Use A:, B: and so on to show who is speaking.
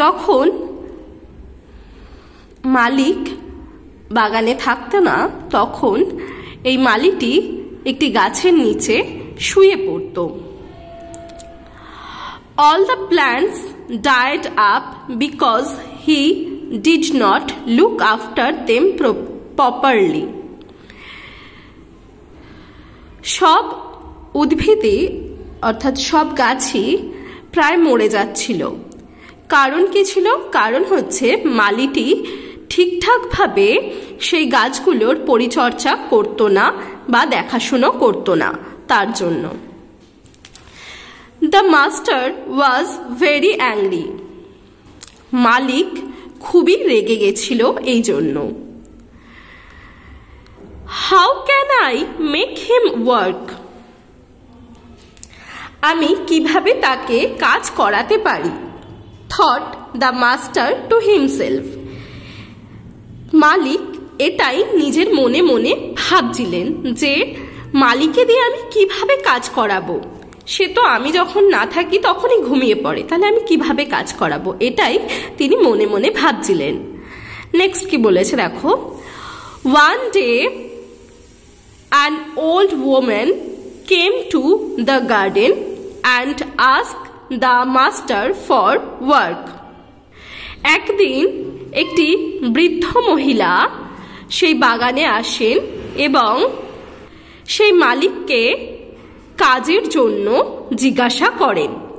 A: যখন মালিক বাগানে থাকতো না, তখন এই মালিটি একটি গাছের নিচে শুয়ে পড়ত। All the plants died up because he did not look after them properly সব উদ্ভিদে, অর্থাৎ সব গাছই প্রায় মরে যাচ্ছিল। কারণ কি ছিল? কারণ হচ্ছে মালিটি ঠিকঠাকভাবে সেই গাছগুলোর পরিচর্যা করতো না বা দেখাশুনো করতো না তার জন্য। The master was very angry মালিক খুবই রেগে গেছিল এই জন্য। How can I make him work আমি কীভাবে তাকে কাজ করাতে পারি? Thought the master to himself মালিক এটাই নিজের মনে মনে ভাবছিলেন যে মালিকে দিয়ে আমি কীভাবে কাজ করাবো? সে তো আমি যখন না থাকি তখনই ঘুমিয়ে পড়ে, তাহলে আমি কীভাবে কাজ করাবো? এটাই তিনি মনে মনে ভাবছিলেন। নেক্সট কি বলেছে দেখো? One day an old women came to the garden and ask the master for work. একদিন একটি বৃদ্ধ মহিলা সেই বাগানে আসেন এবং সেই মালিককে কাজের জন্য জিজ্ঞাসা করেন।